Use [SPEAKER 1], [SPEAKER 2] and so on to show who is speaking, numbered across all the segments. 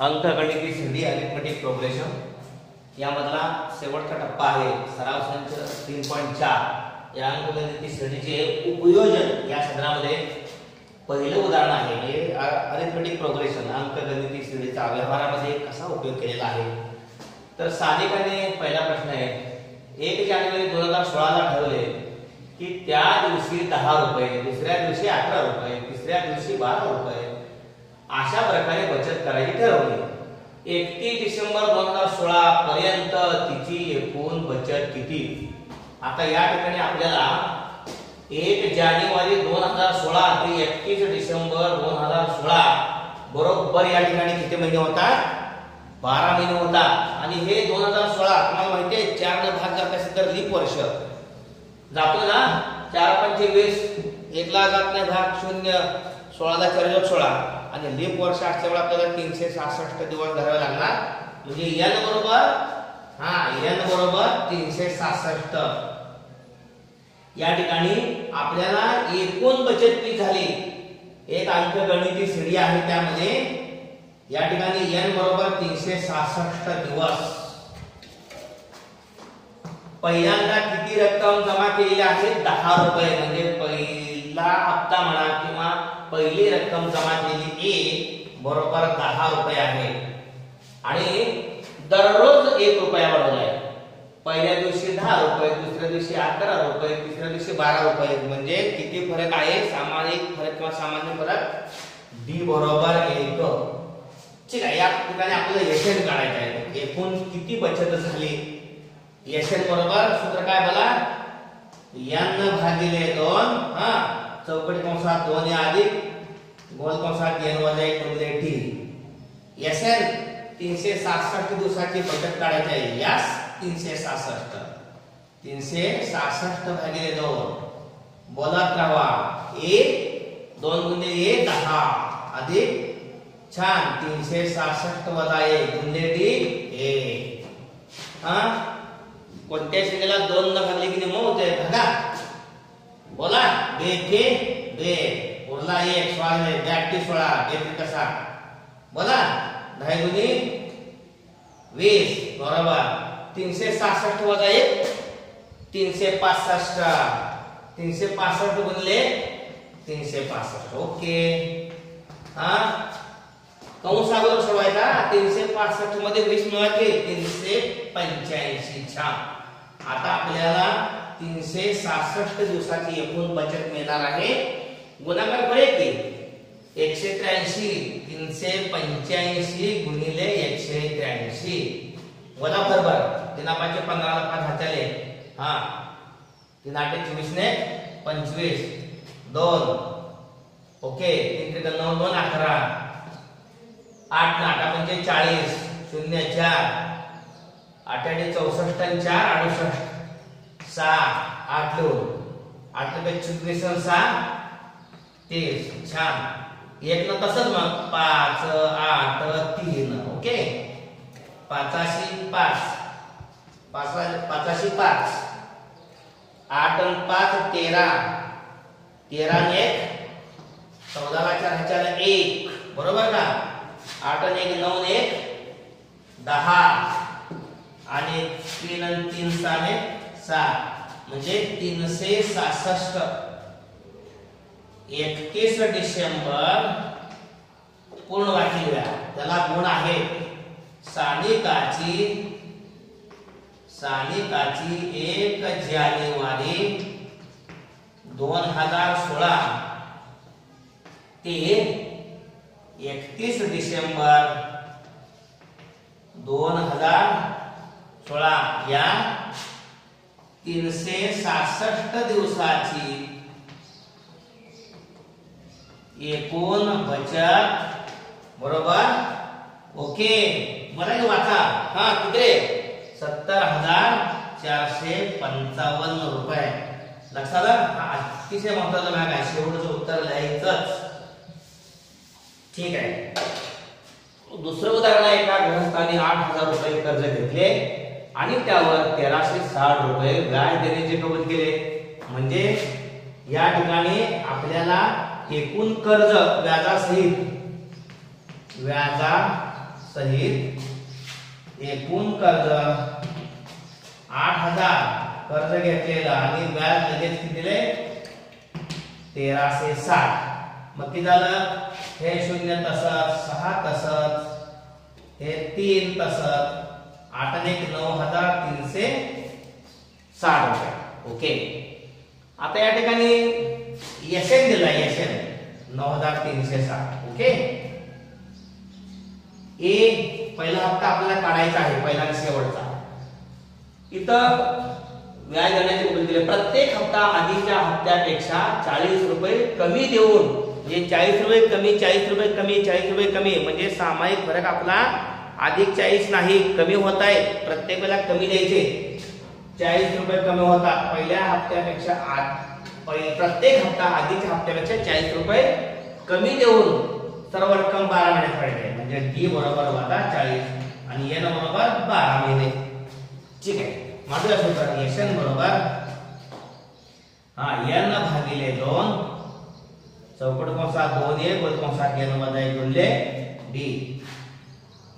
[SPEAKER 1] अंकगणिती श्रेणी arithmetic progression यामधला शेवटचा टप्पा आहे. सराव संच तीन पॉईंट चार. या अंकगणिती श्रेणीचे उपयोजन या सदनामध्ये पहिलं उदाहरण आहे. म्हणजे अरिथमेटिक प्रोग्रेशन अंकगणिती श्रेणीचा व्यवहारामध्ये कसा उपयोग केलेला आहे? तर साधिकाने पहिला प्रश्न आहे. एक जानेवारी दोन हजार सोळाला ठरवले की त्या दिवशी दहा रुपये दुसऱ्या दिवशी अकरा रुपये तिसऱ्या दिवशी बारा रुपये. अशा प्रकारे बचत करायची ठरवली. एकतीस डिसेंबर दोन हजार सोळा पर्यंत तिची एकूण बचत किती? आता या ठिकाणी आपल्याला एक जानेवारी दोन हजार सोळा ते एकतीस डिसेंबर दोन हजार सोळा बरोबर या ठिकाणी किती महिने होतात? बारा महिने होता आणि हे दोन हजार सोळा तुम्हाला माहिती आहे चार न भाग जात असेल तर लीप वर्ष. जातो ना? चार पंचे वीस एकला जात नाही भाग शून्य सोळाला चार सोळा. आणि लीप वर्ष असल्यामुळे आपल्याला तीनशे सहासष्ट दिवस धरावे लागणार. म्हणजे एन बरोबर हा एन बरोबर तीनशे सहासष्ट. या ठिकाणी आपल्याला एकूण बचत किती झाली? एक अंक गणिती श्रेणी आहे त्यामध्ये. या ठिकाणी एन बरोबर तीनशे सहासष्ट दिवस. पहिल्यांदा किती रक्कम जमा केलेली आहे? दहा रुपये म्हणजे पहिली हप्ता म्हणा किंवा पहिली रक्कम जमा केली ए बरोबर दहा रुपये आहे. आणि दररोज एक रुपया वाढवलाय. पहिल्या दिवशी दहा रुपये दुसऱ्या दिवशी अकरा रुपये तिसऱ्या दिवशी बारा रुपये. म्हणजे किती फरक आहे? सामायिक फरक किंवा सामान्य फरक? डी बरोबर एक. ठीक आहे या ठिकाणी आपल्याला यशन काढायचं आहे. एकूण किती बचत झाली? यशन बरोबर सूत्र काय बोला? यान भागिले दोन हा. चौकटी कंसात दोन या अधिक गोल कंसात एन वजा एक म्हणजे टी यशन तीनशे सहासष्ट दिवसाची बचत काढायची आहे यास तीनशे सहासष्ट तीनशे सहासष्ट भागिले दोन बोलत राहा एक दोन गुणे एक दहा। अधिक छान तीनशे सहासष्ट वजा एक गुणिले डी एक हा? कोणत्या श्रेणीला दोन न भागले की मग होते भागा। बोला. बे बे उरला एक सोळा बॅटी सोळा. बे कसा. बोला. दहा गुणी. वीस. बरोबर. तीनशे सहासष्ट वजा एक. तीनशे पासष्ट. तीनशे पासष्ट गुणले तीनशे पासष्ट. ओके. हा? कंस अगोदर सोडवायचा? तीनशे पासष्टमध्ये वीस मिळवायचे तीनशे पंच्याऐंशी. छान. आता आपल्याला तीनशे सहासष्ट दिवसाची एकूण बचत मिळणार आहे. गुणाकार बरे की एकशे त्र्याऐंशी तीनशे पंच्याऐंशी गुणिले एकशे त्र्याऐंशी. वजा बरोबर तीन पाचशे पंधरा पाच हाताले. हा. तीन आठ चोवीस ने पंचवीस. दोन. ओके. तीन त्रिक नऊ दोन अकरा. आठ आठ म्हणजे चाळीस. शून्य चार. आठ आठ चौसष्ट आणि चार अडुसष्ट. सहा आठ दोन आठ रुपये छत्तीस सहा तीस छान. एक न तसंच मग पाच आठ तीन ओके? पाचाशी पाच. पाच पाचाशी पाच. आठ आणि पाच तेरा. तेरा एक. चौदाला चार हजार एक. बरोबर का? आठ आणि एक नऊ एक. दहा. आणि तीन आणि तीन सहा सात. म्हणजे तीनशे सहासष्ट. एकतीस डिसेंबर पूर्ण वाक्य त्याला गुण आहे. सानिकाची सानिकाची एक जानेवारी दोन हजार सोळा. ते एकतीस डिसेंबर दोन हजार सोळा. या तीनशे सहासष्ट दिवसाची. एकूण बचत बरोबर? ओके. बरं वाचा. हा कुठे? सत्तर हजार चारशे पंचावन्न रुपये. लक्षात हा अतिशय महत्त्वाचा भाग आहे. शेवटचं उत्तर लिहायचंच. ठीक आहे. दुसरं उदाहरण आहे का? ग्रहस्थानी आठ हजार रुपये कर्ज घेतले. आणि त्यावर तेराशे साठ रुपये व्याज देण्याचे कबूल केले. म्हणजे या ठिकाणी आपल्याला एकूण कर्ज व्याजासहित व्याजासहित एकूण कर्ज आठ हजार कर्ज घेतलेलं आणि व्याज लगेच किती दिले तेराशे साठ. मग किती झालं? हे शून्य तसंच सहा तसंच हे तीन तसंच आठ आणि एक नऊ हजार तीनशे साठ रुपये. ओके? आता या ठिकाणी यशन दिला यशन नऊ हजार तीनशे साठ ओके? ए पहिला हप्ता आपल्याला काढायचा आहे पहिला आणि शेवटचा. इथं व्याज देण्याचे उपयोग दिले प्रत्येक हप्ता आधीच्या हप्त्यापेक्षा चाळीस रुपये कमी देऊन म्हणजे चाळीस रुपये कमी चाळीस रुपये कमी चाळीस रुपये कमी म्हणजे सामायिक फरक आपला अधिक चाळीस नाही कमी होत आहे. प्रत्येक वेळेला कमी द्यायचे. चाळीस रुपये कमी होतात. पहिल्या हप्त्यापेक्षा पहि- प्रत्येक हप्ता आधीच्या हप्त्यापेक्षा चाळीस रुपये कमी देऊन सर्व रक्कम बारा महिने फेडायचे म्हणजे डी बरोबर होता चाळीस आणि एन बरोबर बारा महिने. ठीक आहे. माझं सूत्र एन बरोबर हा एन भागिले दोन चौकट कोणसा दोन एक कोणसा एन वजा एक गुणले डी.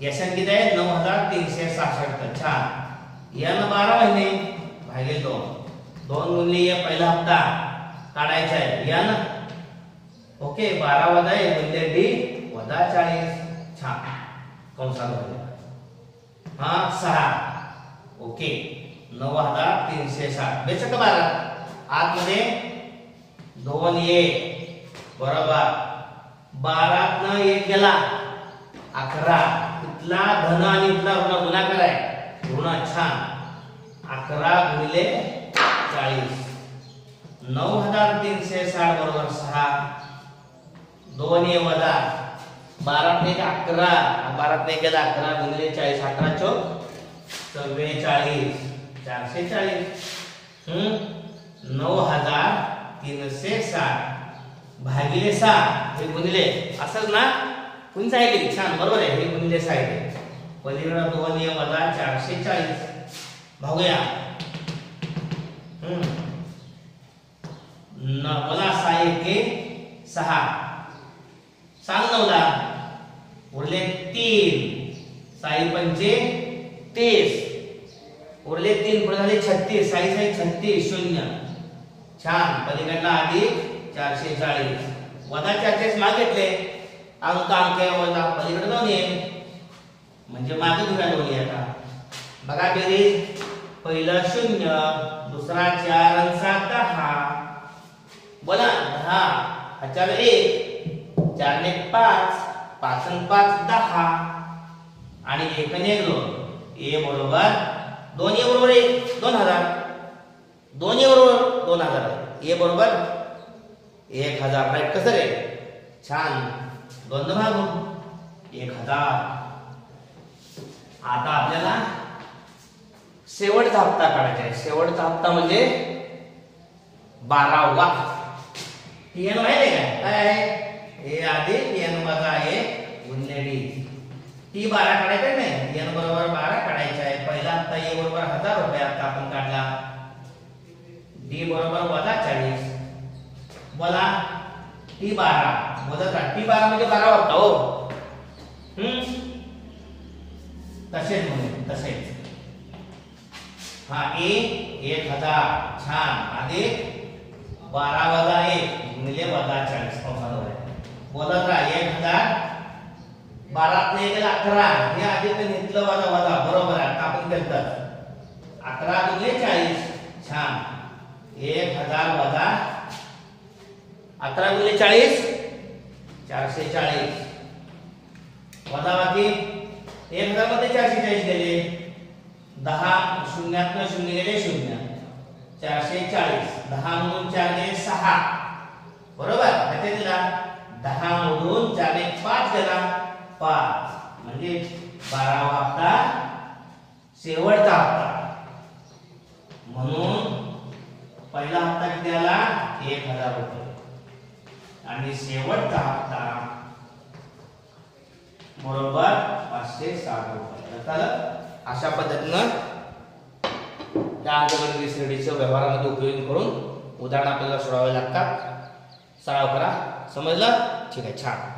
[SPEAKER 1] यशन किती आहे? नऊ हजार तीनशे सहासष्ट. छान. एन बारा महिने. भागिले दोन दोन गुणले एक पहिला हप्ता. काढायचा आहे. यानं ओके बारा वजा एक म्हणजे डी वजा चाळीस. छान. कंसात हा सहा. ओके. नऊ हजार तीनशे साठ. बेचक बारा. आतमध्ये दोन एक. बरोबर. बारात न एक गेला. अकरा. इथला धन आणि इथला ऋण गुणाकार आहे ऋण छान. अकरा गुणिले चाळीस. नऊ हजार तीनशे साठ बरोबर सहा. दोन ए वजा. बारा ते अकरा. बारात ते गेला अकरा गुणिले चाळीस अकरा चौक चव्वेचाळीस. चारशे चाळीस हम्म नऊ हजार तीनशे साठ. भागिले सहा. हे गुणिले. असंच ना? कुणी सांगितले छान बरोबर आहे. हे गुणिले सहा आहे? पलीकडे दोन ये वजा चारशे चाळीस भागूया. हम्म. न मला सहा एके सहा. सांग नव्हता उरले तीन. साई पंचे तीस. उरले तीन पुढे झाले छत्तीस. साई साई छत्तीस शून्य. छान. पलीकडला आधी चारशे चाळीस. वजा चारशे मागितले अंक अंक वजा पलीकडे दोन आहे म्हणजे मागे घेऊया दोन्ही आता बघा बेरीज पहिलं शून्य दुसरा चार आणि सात दहा. बोला दहा. हजार एक चार ने पाच पाच अंक पाच दहा. आणि एक ने एक दोन. ए बरोबर दोन ए बरोबर एक दोन हजार. दोन ए बरोबर दोन हजार. ए बरोबर एक हजार. राईट कसं रे? छान. दोन भागून एक हजार आता आपल्याला शेवटचा हप्ता काढायचा आहे. शेवटचा हप्ता म्हणजे बारावा. एन माहिती आहे काय आहे? हे आधी एन वजा आहे गुणिले डी टी बारा काढायचा नाही? एन बरोबर बारा काढायचा आहे. पहिला हप्ता ए बरोबर हजार रुपये हप्ता आपण काढला. डी बरोबर वजा चाळीस. बोला टी बारा. वजा टी बारा म्हणजे बारा हप्ता हो. तसेच म्हणून तसेच हा ए एक हजार छान. आधी बारा वजा एक गुणिले वजा चाळीस कंसात बोलत राहा एक हजार बारात नाही गेला अकरा. हे आधी तर घेतलं वजा वजा बरोबर आहे. आता आपण केलं अकरा गुणिले चाळीस छान. एक हजार वजा अकरा गुणिले चाळीस चारशे चाळीस. वजा बाकी एक हजारमध्ये चारशे चाळीस गेले. दहा शून्यात शून्य गेले शून्य. चारशे चाळीस. दहा मधून चार गेले सहा. बरोबर? किती दिला दहा मधून चार एक पाच गेला. पाच. म्हणजे बारावा हप्ता शेवटचा हप्ता. म्हणून पहिला हप्ता किती आला? एक हजार रुपये. आणि शेवटचा हप्ता बरोबर पाचशे साठ रुपये. अशा पद्धतीनं त्या अंकगणित श्रेणीच्या व्यवहारामध्ये उपयोग करून उदाहरण आपल्याला सोडावे लागतात. सराव करा. समजलं? ठीक आहे छान.